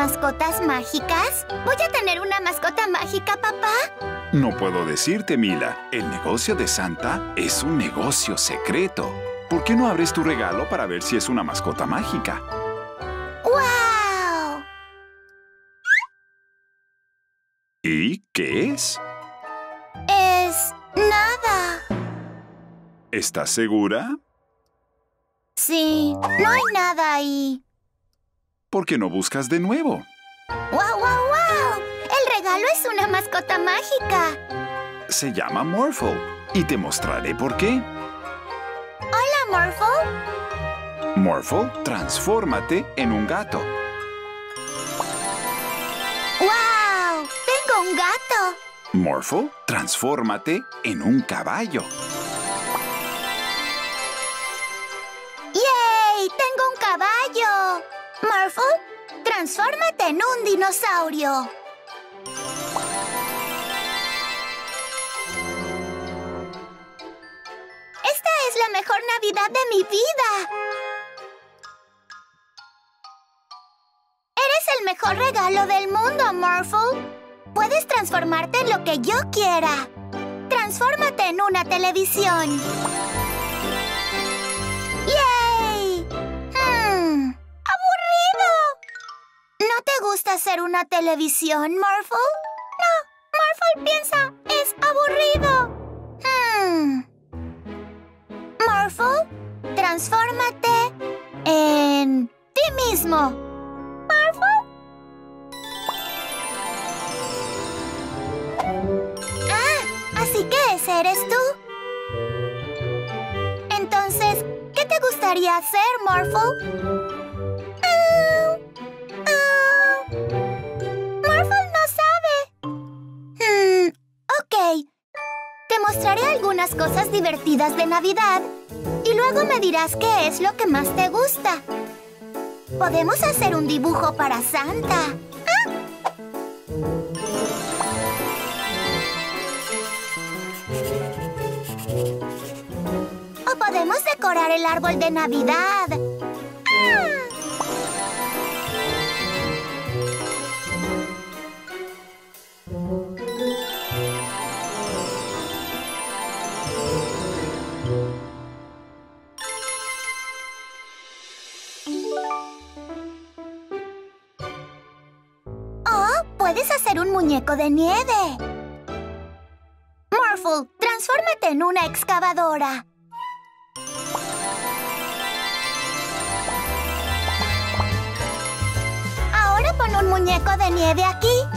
mascotas mágicas? ¿Voy a tener una mascota mágica, papá? No puedo decirte, Mila. El negocio de Santa es un negocio secreto. ¿Por qué no abres tu regalo para ver si es una mascota mágica? ¡Wow! ¿Y qué es? Es nada. ¿Estás segura? Sí, no hay nada ahí. ¿Por qué no buscas de nuevo? ¡Wow, wow, wow! El regalo es una mascota mágica. Se llama Morphle y te mostraré por qué. Hola, Morphle. Morphle, transfórmate en un gato. ¡Wow! Tengo un gato. Morphle, transfórmate en un caballo. Morphle, transfórmate en un dinosaurio. Esta es la mejor Navidad de mi vida. Eres el mejor regalo del mundo, Morphle. Puedes transformarte en lo que yo quiera. Transfórmate en una televisión. Gusta hacer una televisión, Morphle? No, Morphle piensa, es aburrido. Hmm. Morphle, transfórmate en ti mismo. Morphle. Ah, así que ese eres tú. Entonces, ¿qué te gustaría hacer, Morphle? Mostraré algunas cosas divertidas de Navidad y luego me dirás qué es lo que más te gusta. Podemos hacer un dibujo para Santa. O podemos decorar el árbol de Navidad. ¡Ah! Muñeco de nieve. Morphle, transfórmate en una excavadora. Ahora pon un muñeco de nieve aquí.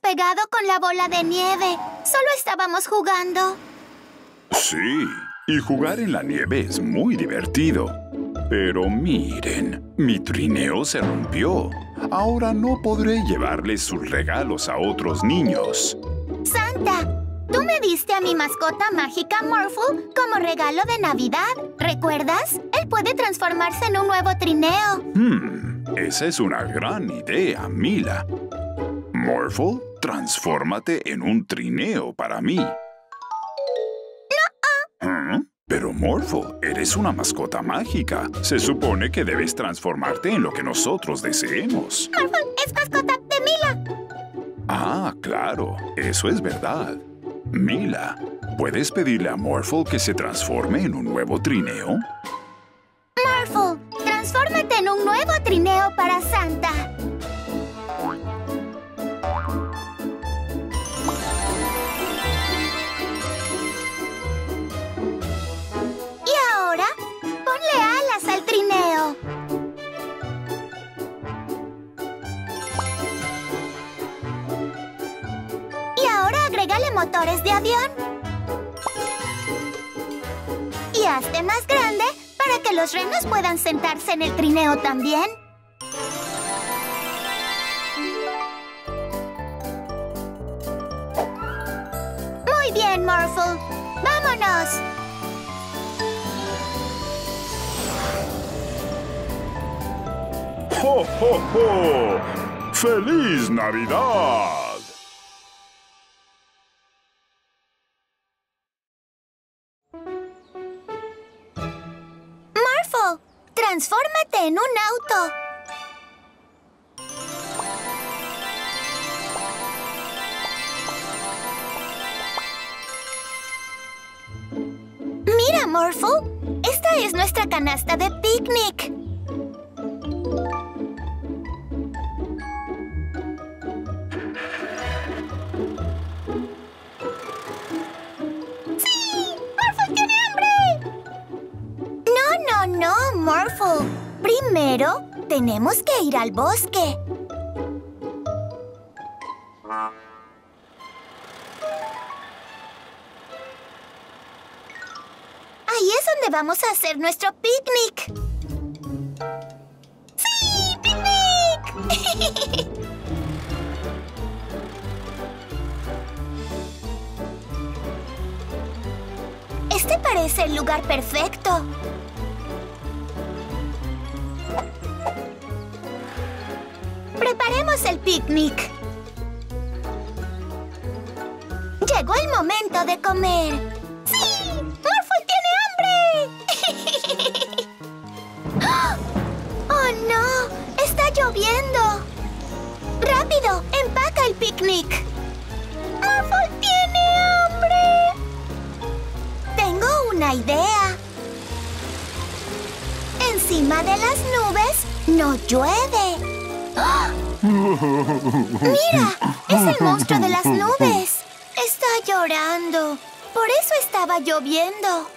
Pegado con la bola de nieve. Solo estábamos jugando. Sí, y jugar en la nieve es muy divertido. Pero miren, mi trineo se rompió. Ahora no podré llevarles sus regalos a otros niños. Santa, tú me diste a mi mascota mágica Morphle como regalo de Navidad. ¿Recuerdas? Él puede transformarse en un nuevo trineo. Hmm, Esa es una gran idea, Mila. Morphle, transfórmate en un trineo para mí. ¿Ah? Pero Morphle, eres una mascota mágica. Se supone que debes transformarte en lo que nosotros deseemos. Morphle es mascota de Mila. Ah, claro. Eso es verdad. Mila, ¿puedes pedirle a Morphle que se transforme en un nuevo trineo? Morphle, transfórmate en un nuevo trineo para Santa. Motores de avión. Y hazte más grande para que los renos puedan sentarse en el trineo también. Muy bien, Morphle. ¡Vámonos! ¡Ho! ¡Feliz Navidad! En un auto. Mira, Morphle. Esta es nuestra canasta de picnic. Primero, tenemos que ir al bosque. Ahí es donde vamos a hacer nuestro picnic. ¡Sí, picnic! Este parece el lugar perfecto. Preparemos el picnic. Llegó el momento de comer. ¡Sí! ¡Morphle tiene hambre! ¡Oh, no! ¡Está lloviendo! ¡Rápido! ¡Empaca el picnic! ¡Morphle tiene hambre! Tengo una idea. Encima de las nubes no llueve. ¡Mira! ¡Es el monstruo de las nubes! Está llorando. Por eso estaba lloviendo.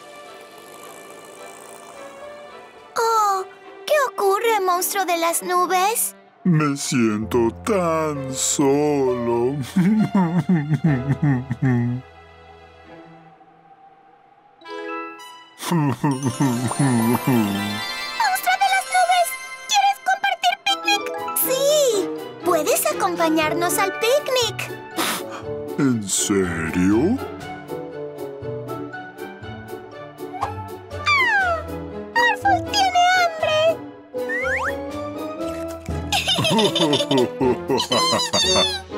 Oh, ¿qué ocurre, monstruo de las nubes? Me siento tan solo. acompañarnos al picnic? ¿En serio? ¡Morphle tiene hambre!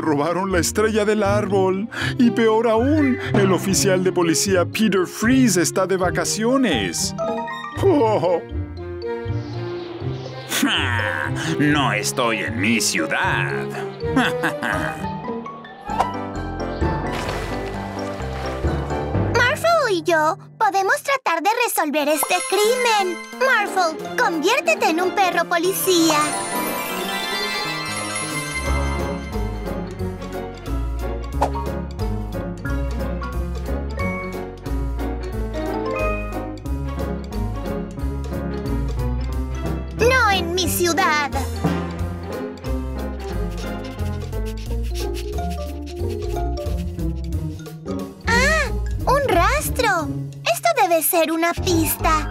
Robaron la estrella del árbol. Y peor aún, el oficial de policía Peter Freeze está de vacaciones. Oh, No estoy en mi ciudad. Marvel y yo podemos tratar de resolver este crimen. Marvel, conviértete en un perro policía. Ser una pista.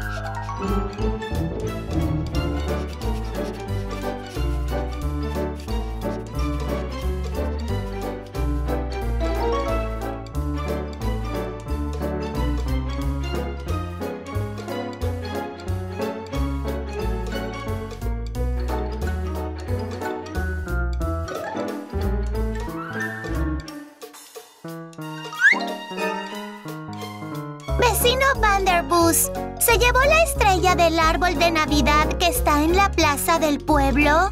Del árbol de Navidad que está en la plaza del pueblo?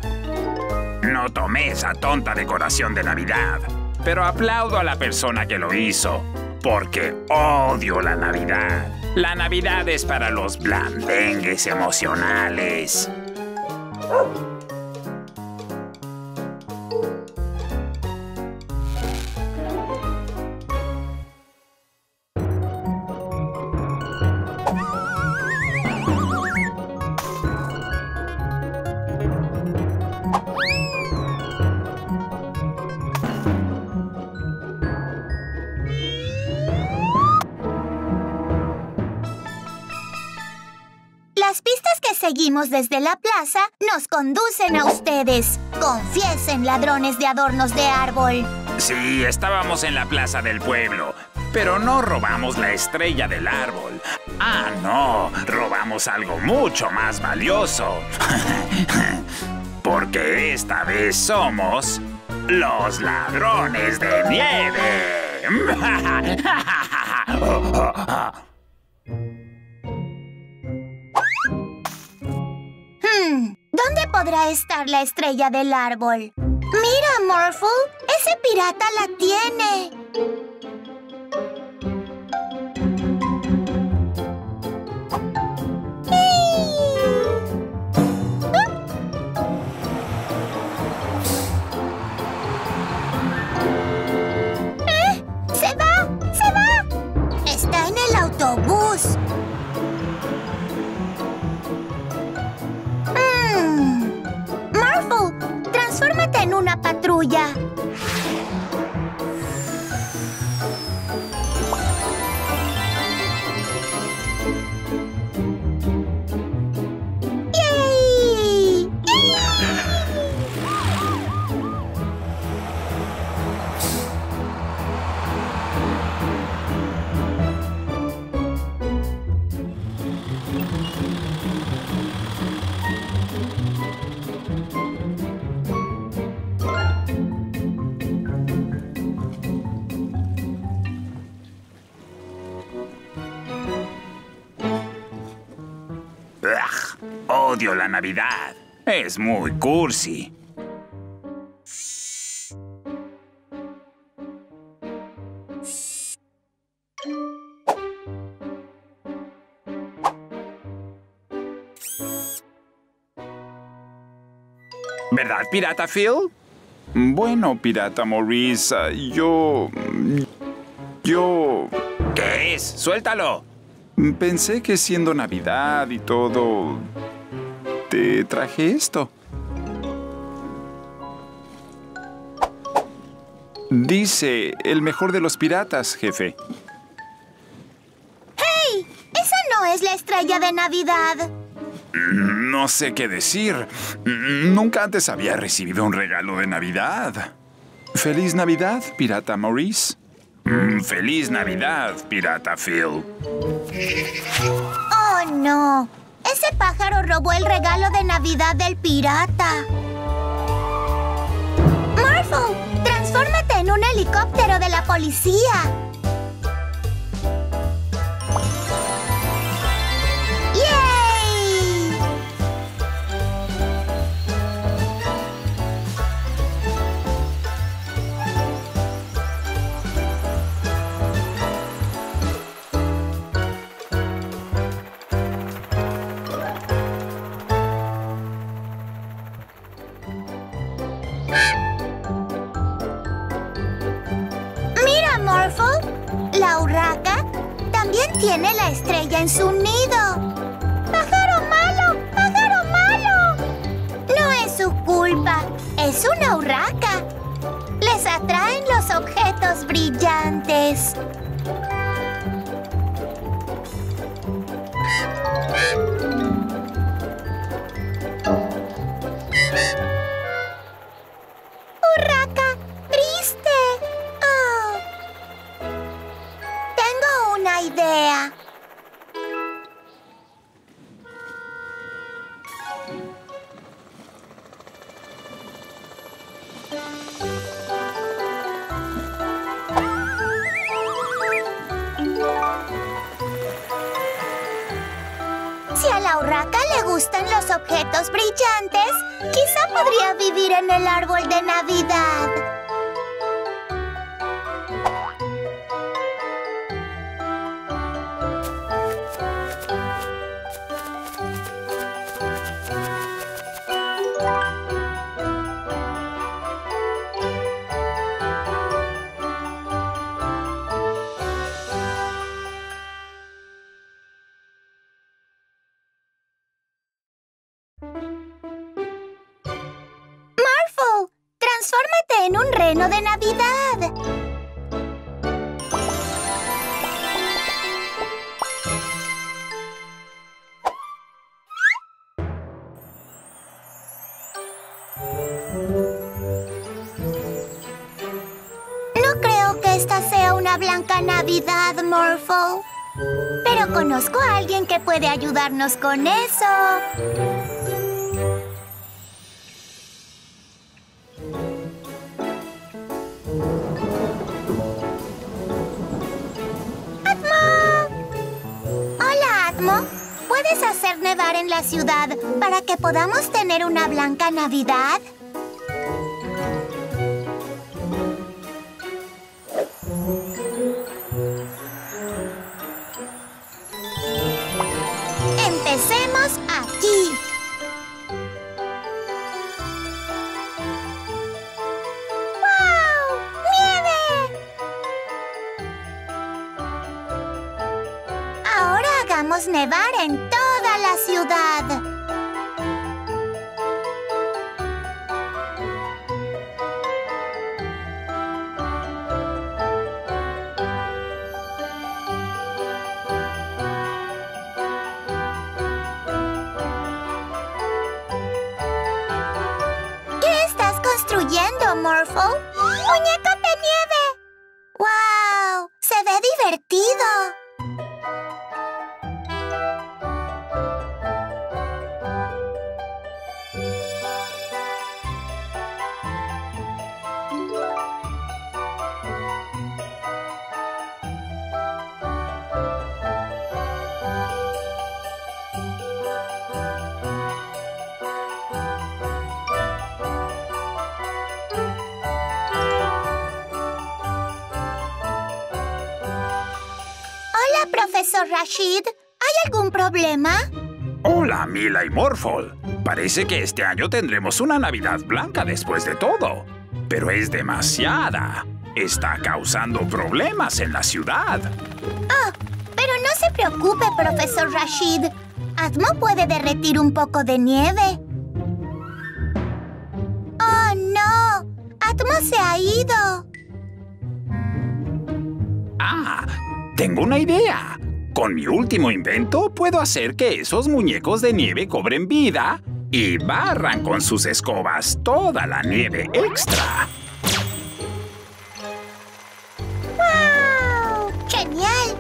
No tomé esa tonta decoración de Navidad, pero aplaudo a la persona que lo hizo, porque odio la Navidad. La Navidad es para los blandengues emocionales. Seguimos desde la plaza nos conducen a ustedes. Confiesen, ladrones de adornos de árbol. Sí, estábamos en la plaza del pueblo, pero no robamos la estrella del árbol. Ah, no, robamos algo mucho más valioso. Porque esta vez somos los ladrones de nieve. ¿dónde podrá estar la estrella del árbol? Mira, Morphle, ese pirata la tiene. Transfórmate en una patrulla. Odio la Navidad. Es muy cursi. ¿Verdad, Pirata Phil? Bueno, pirata Maurice, yo... Yo... ¿Qué es? Suéltalo. Pensé que siendo Navidad y todo... Te traje esto. Dice, el mejor de los piratas, jefe. ¡Hey! Esa no es la estrella de Navidad. No sé qué decir. Nunca antes había recibido un regalo de Navidad. Feliz Navidad, pirata Maurice. Mm, ¡Feliz Navidad, Pirata Phil! ¡Oh, no! Ese pájaro robó el regalo de Navidad del pirata. Morphle, transfórmate en un helicóptero de la policía. tiene la estrella en su nido. ¡Pájaro malo! ¡Pájaro malo! No es su culpa, es una urraca. Les atraen los objetos brillantes. Idea. Si a la urraca le gustan los objetos brillantes, quizá podría vivir en el árbol de Navidad. Puede ayudarnos con eso. Hola, Atmo. ¿Puedes hacer nevar en la ciudad para que podamos tener una blanca Navidad? Profesor Rashid. ¿Hay algún problema? Hola, Mila y Morphle. Parece que este año tendremos una Navidad blanca después de todo. Pero es demasiada. Está causando problemas en la ciudad. Oh, pero no se preocupe, profesor Rashid. Atmo puede derretir un poco de nieve. ¡Oh, no! Atmo se ha ido. Ah, tengo una idea. Con mi último invento puedo hacer que esos muñecos de nieve cobren vida y barran con sus escobas toda la nieve extra. ¡Wow! ¡Genial!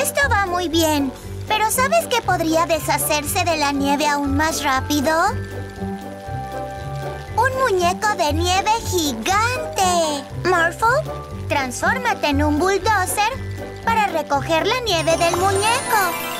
Esto va muy bien, pero ¿sabes qué podría deshacerse de la nieve aún más rápido? ¡Un muñeco de nieve gigante! Morphle, transfórmate en un bulldozer para recoger la nieve del muñeco.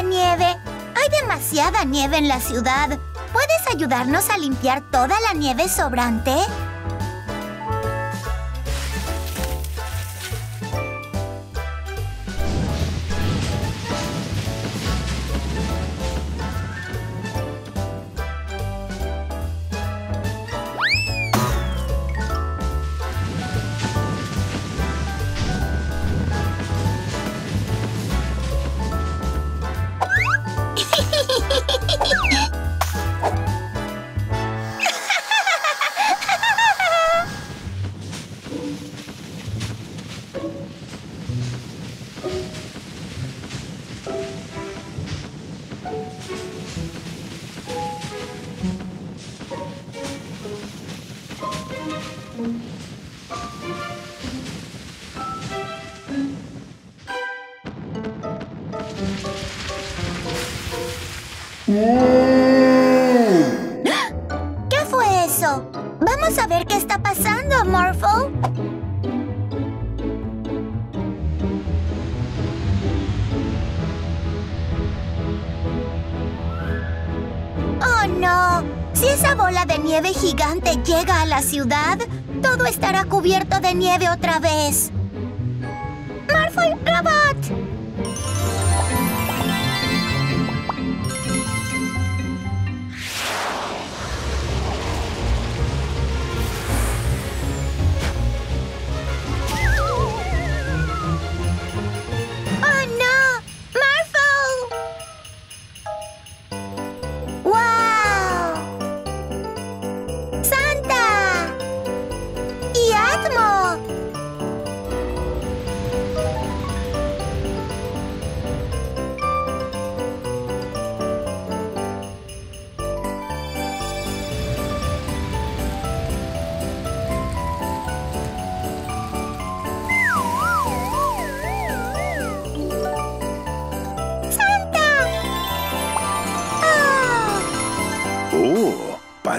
Hay demasiada nieve en la ciudad. ¿puedes ayudarnos a limpiar toda la nieve sobrante? Si esa bola de nieve gigante llega a la ciudad, todo estará cubierto de nieve otra vez.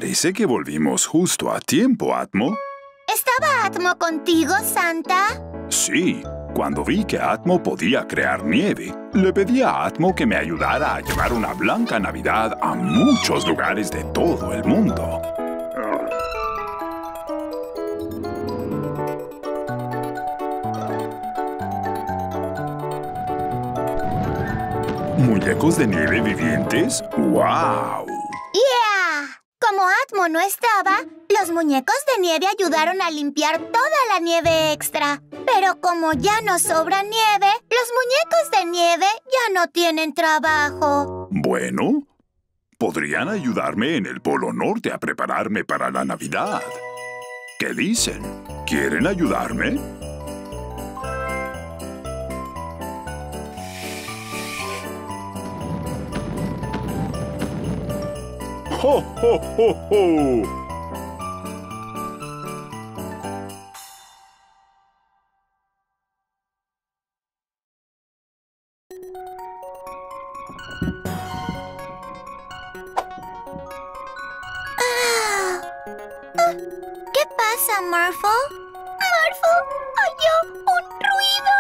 Parece que volvimos justo a tiempo, Atmo. ¿Estaba Atmo contigo, Santa? Sí, cuando vi que Atmo podía crear nieve, le pedí a Atmo que me ayudara a llevar una blanca Navidad a muchos lugares de todo el mundo. ¿Muñecos de nieve vivientes? ¡Wow! No estaba, los muñecos de nieve ayudaron a limpiar toda la nieve extra. Pero como ya no sobra nieve, los muñecos de nieve ya no tienen trabajo. Bueno, podrían ayudarme en el Polo Norte a prepararme para la Navidad. ¿Qué dicen? ¿Quieren ayudarme? ¡Ho, ho, ho! Ah. Ah, ¿Qué pasa, oyó un ruido.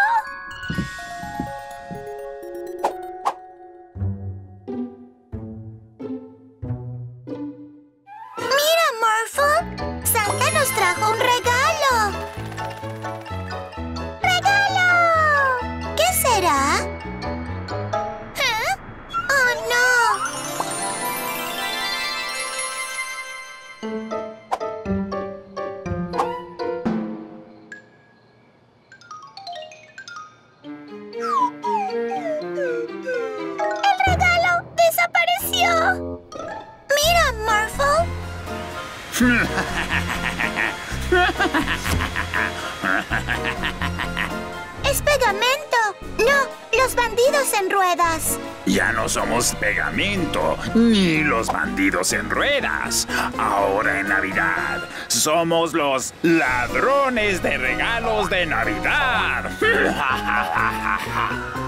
Ni los bandidos en ruedas. Ahora en Navidad somos los ladrones de regalos de Navidad.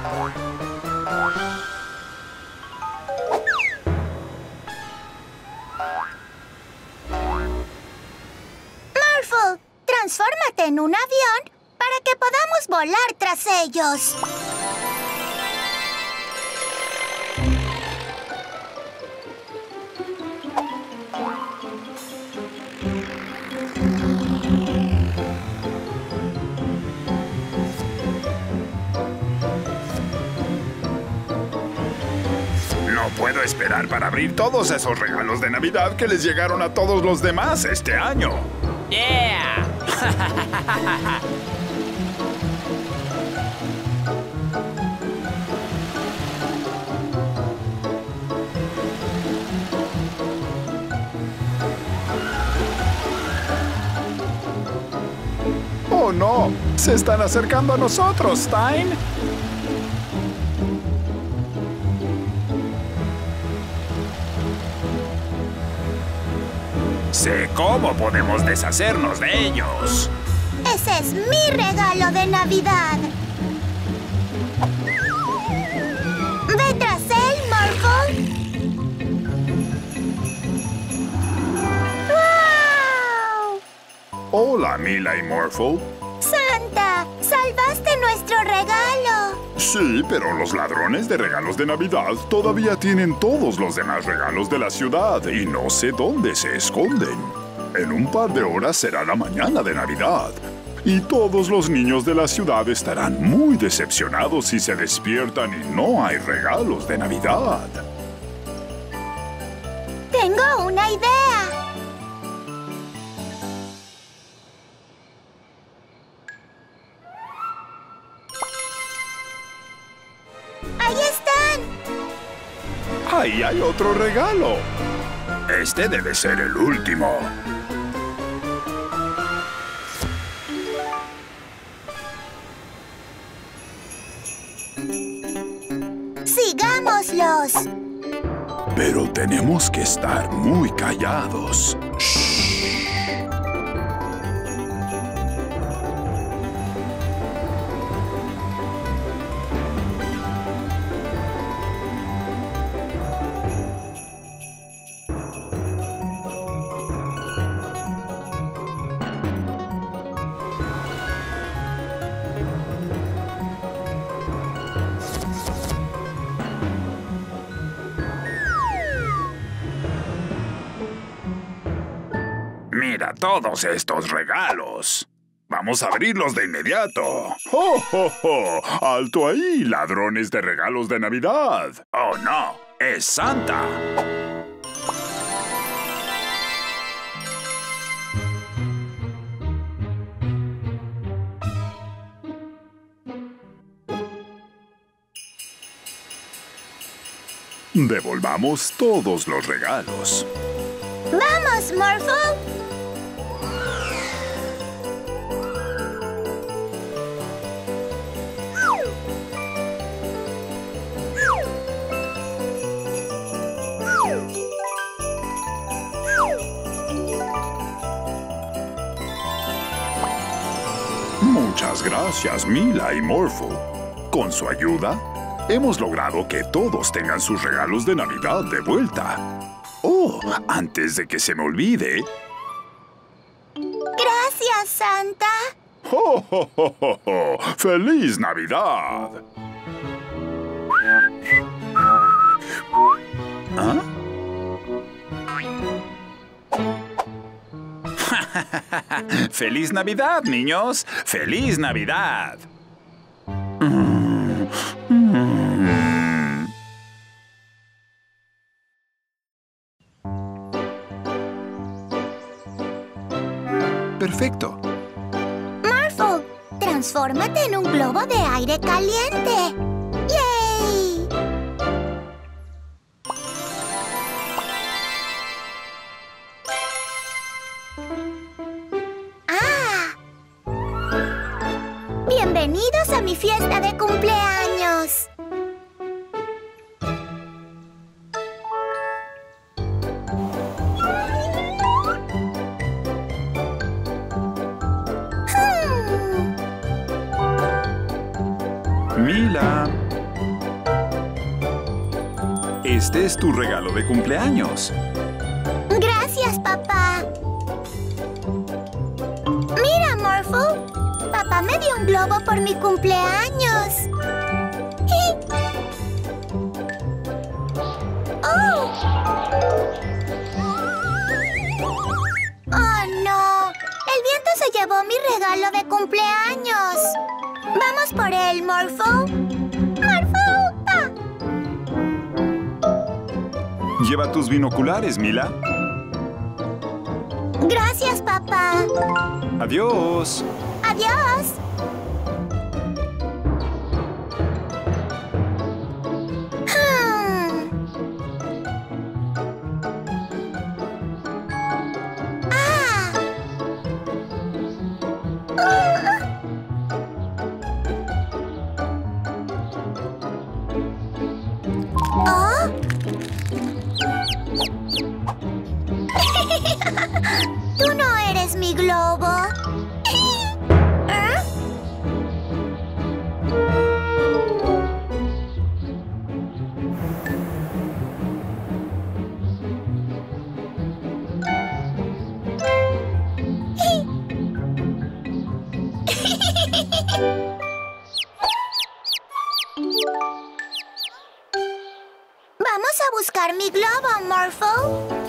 abrir todos esos regalos de Navidad que les llegaron a todos los demás este año. ¡Yeah! ¡Oh, no! ¡Se están acercando a nosotros, Stein! Sé cómo podemos deshacernos de ellos. Ese es mi regalo de Navidad. Ve tras él, Morphle. ¡Wow! Hola, Mila y Morphle. Sí, pero los ladrones de regalos de Navidad todavía tienen todos los demás regalos de la ciudad y no sé dónde se esconden. En un par de horas será la mañana de Navidad. Y todos los niños de la ciudad estarán muy decepcionados si se despiertan y no hay regalos de Navidad. Tengo una idea. Otro regalo! Este debe ser el último. ¡Sigámoslos! Pero tenemos que estar muy callados. Estos regalos. Vamos a abrirlos de inmediato. ¡Oh, oh, oh! ¡Alto ahí, ladrones de regalos de Navidad! ¡Oh, no! ¡Es Santa! Devolvamos todos los regalos. ¡Vamos, Morphle! Muchas gracias, Mila y Morphle. Con su ayuda, hemos logrado que todos tengan sus regalos de Navidad de vuelta. Oh, antes de que se me olvide. Gracias, Santa. ¡Oh, oh, oh, oh, oh! ¡Feliz Navidad! ¿Ah? ¡Feliz Navidad, niños! ¡Feliz Navidad! Perfecto. Morphle, transfórmate en un globo de aire caliente. Bienvenidos a mi fiesta de cumpleaños. Hmm. Mila. Este es tu regalo de cumpleaños. Gracias, papá. Un globo por mi cumpleaños. ¡Oh! ¡Oh, no! El viento se llevó mi regalo de cumpleaños. Vamos por él. ¡Morphle! ¡Ah! Lleva tus binoculares, Mila. Gracias, papá. Adiós. Adiós. Vamos a buscar mi globo, Morphle.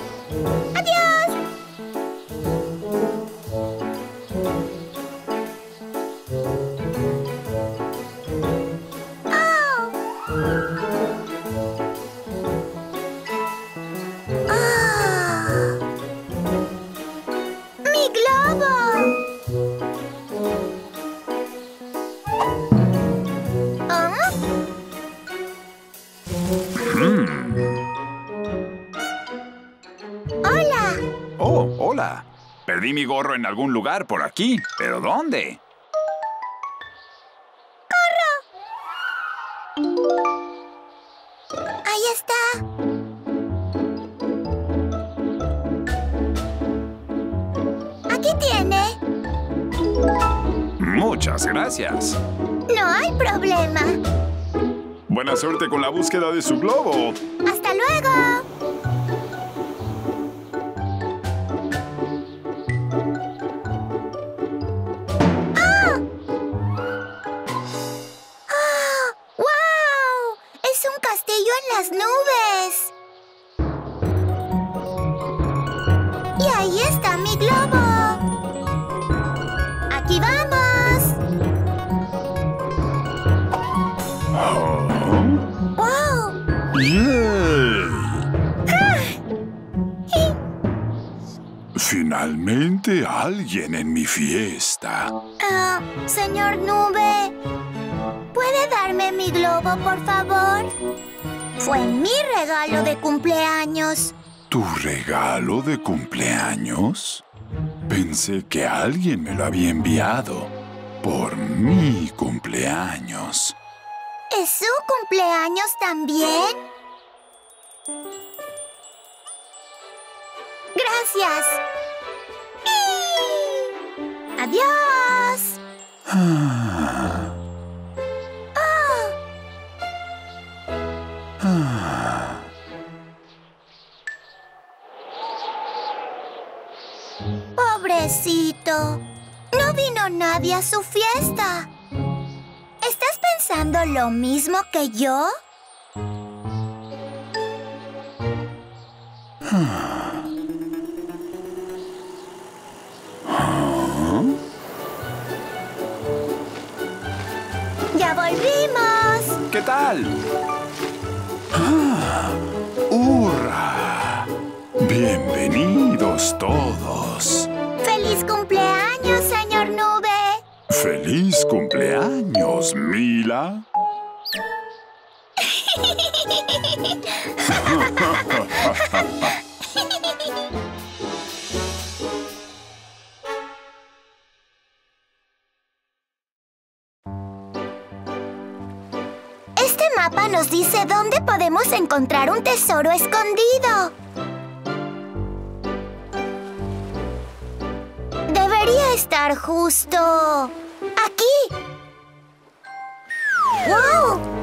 Mi gorro en algún lugar por aquí. ¿Pero dónde? Ahí está. Aquí tiene. Muchas gracias. No hay problema. Buena suerte con la búsqueda de su globo. Hasta luego. Finalmente alguien en mi fiesta. Ah, señor Nube, ¿puede darme mi globo, por favor? Fue mi regalo de cumpleaños. ¿Tu regalo de cumpleaños? Pensé que alguien me lo había enviado por mi cumpleaños. ¿Es su cumpleaños también? Gracias. Adiós. Ah, pobrecito. No vino nadie a su fiesta. ¿Estás pensando lo mismo que yo? ¡Ya volvimos! ¿Qué tal? Ah, ¡Hurra! Bienvenidos todos. ¡Feliz cumpleaños, señor Nube! ¡Feliz cumpleaños, Mila! dice dónde podemos encontrar un tesoro escondido. Debería estar justo aquí. ¡Wow! ¡Wow,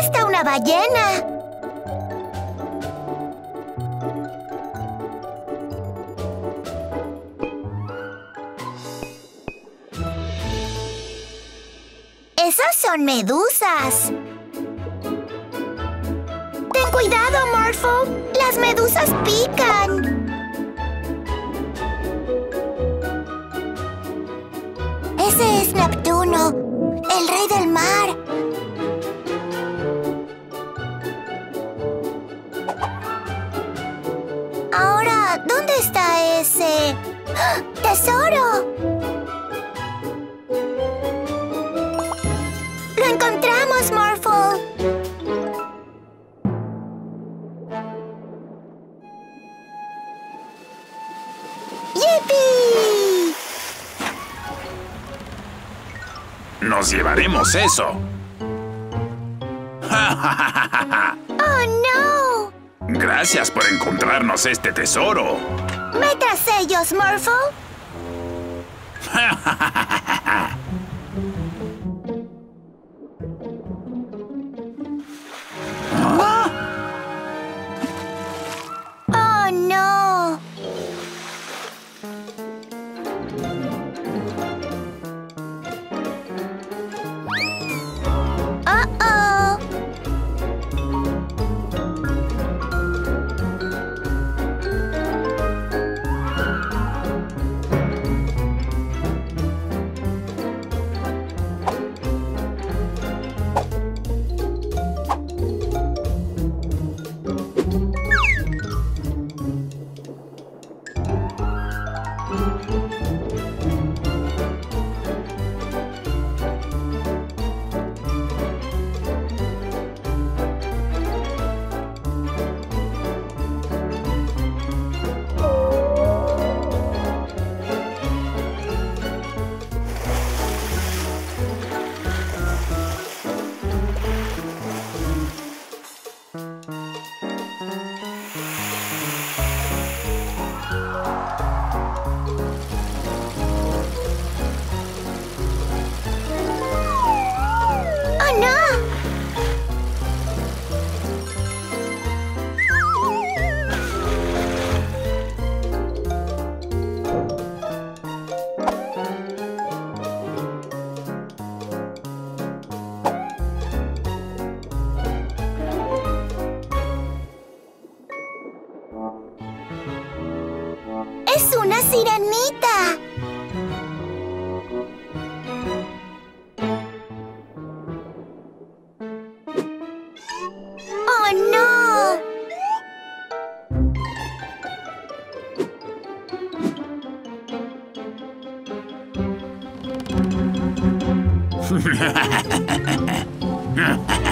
está una ballena! ¡Esas son medusas! ¡Ten cuidado, Morpho! ¡Las medusas pican! Ese es Neptuno, el rey del mar. ¡Tesoro! ¡Lo encontramos, Morphle! Nos llevaremos eso. ¡Oh, no! Gracias por encontrarnos este tesoro. ¡Ve tras ellos, Morphle! Ha ha ha!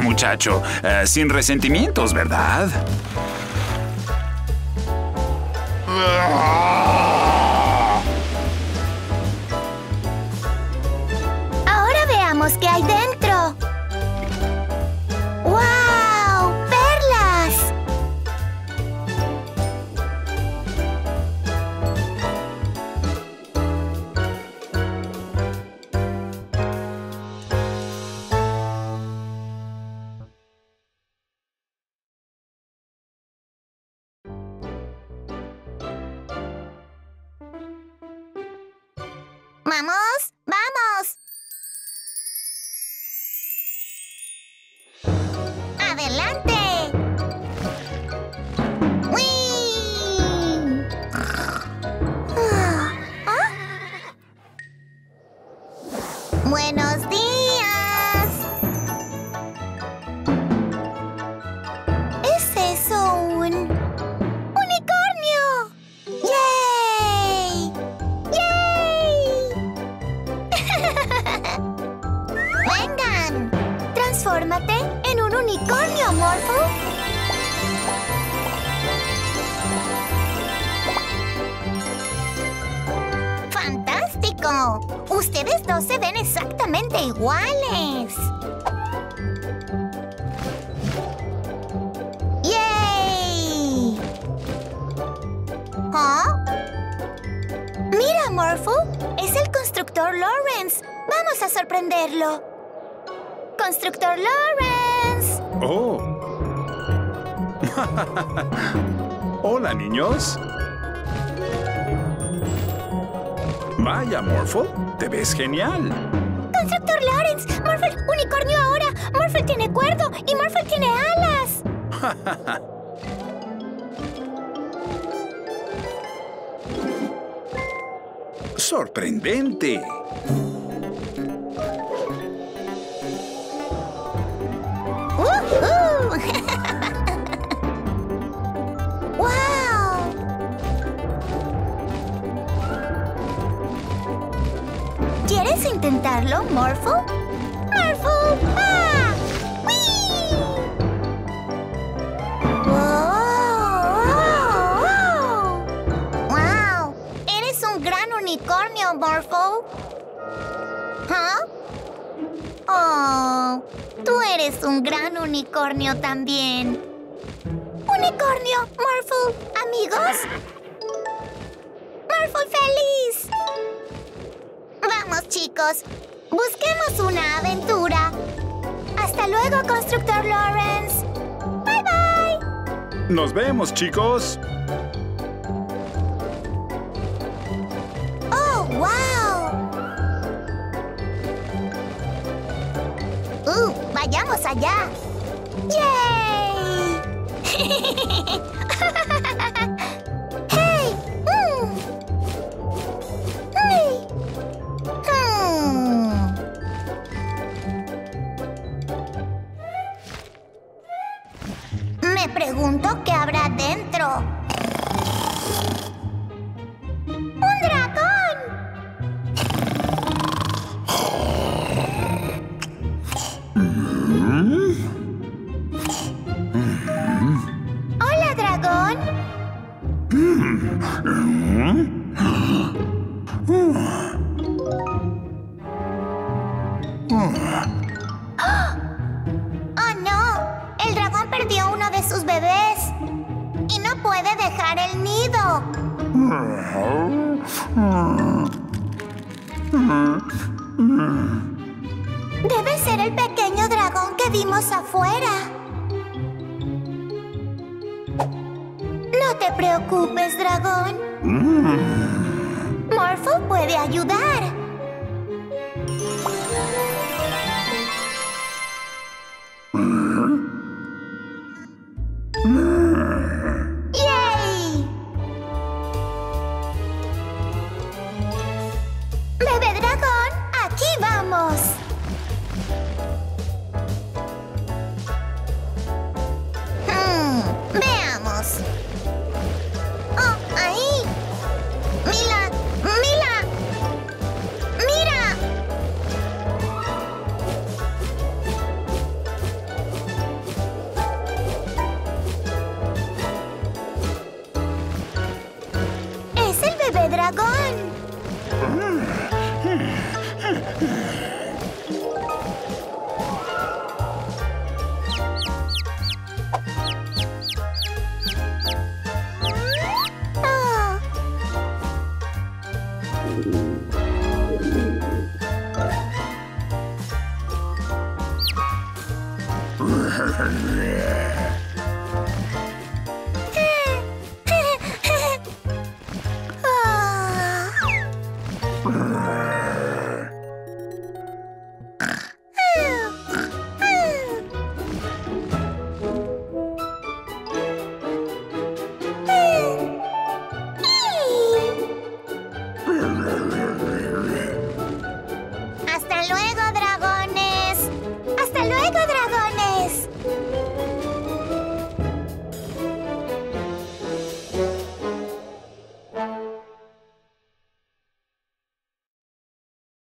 Muchacho. Eh, sin resentimientos, ¿verdad? ¡Vamos! ¡Constructor Lawrence! ¡Oh! Hola, niños. Vaya, Morphle, te ves genial. ¡Constructor Lawrence! ¡Morphle, unicornio ahora! ¡Morphle tiene cuerdo y Morphle tiene alas! ¡Sorprendente! eres un gran unicornio también. ¡Unicornio! ¡Morphle! ¿Amigos? ¡Morphle feliz! Vamos, chicos. Busquemos una aventura. Hasta luego, Constructor Lawrence. Bye, bye. Nos vemos, chicos. ¡Vayamos allá! ¡Yay!